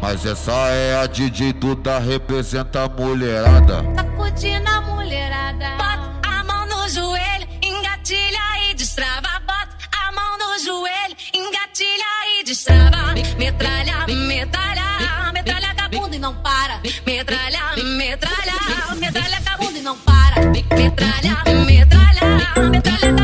Mas essa é a DJ Duda, representa a mulherada. Sacudindo a mulherada. Bota a mão no joelho, engatilha e destrava. Bota a mão no joelho, engatilha e destrava. Metralha, metralha, metralha bunda e não para. Metralha, metralha, metralha bunda e não para. Metralha, metralha, metralha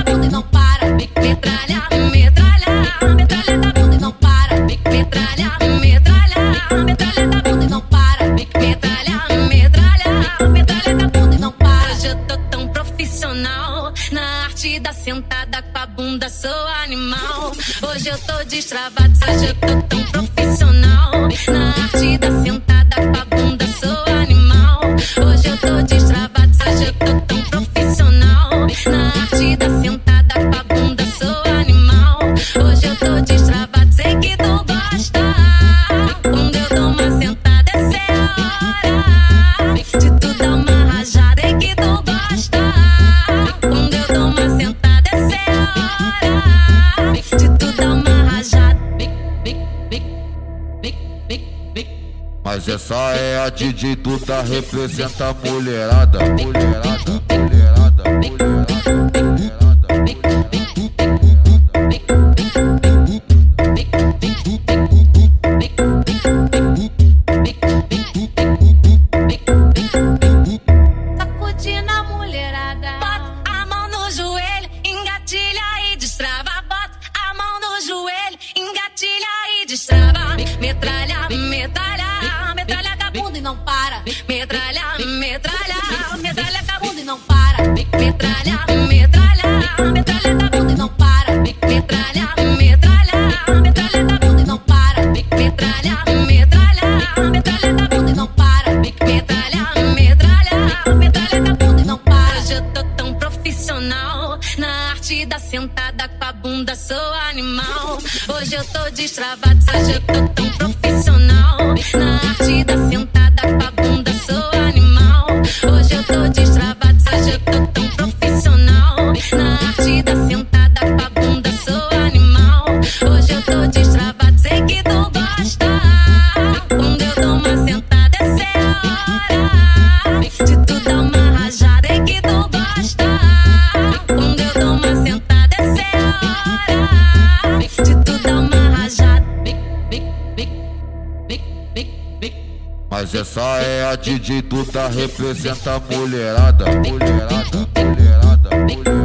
profissional na arte da sentada com a bunda, sou animal. Hoje eu tô destravado, hoje eu tô tão profissional na arte da sentada Mas essa é a DJ Duda, representa a mulherada. Mulherada, mulherada, mulherada, mulherada. Sacudindo mulherada. Bota a mão no joelho, engatilha e destrava. Bota a mão no joelho, engatilha e destrava. Metralha, não para. Metralha, metralha, metralha a bunda e não para. Metralha, metralha, metralha a bunda e não para. Metralha, metralha, metralha a bunda e não para. Metralha, metralha, metralha bunda e não para. Metralha, metralha, metralha bunda e não para. Hoje eu tô tão profissional na arte da sentada com a bunda, sou animal. Hoje eu tô destravado, hoje eu tô tão profissional Mas essa é a DJ Duda, representa a mulherada. Mulherada, mulherada, mulherada.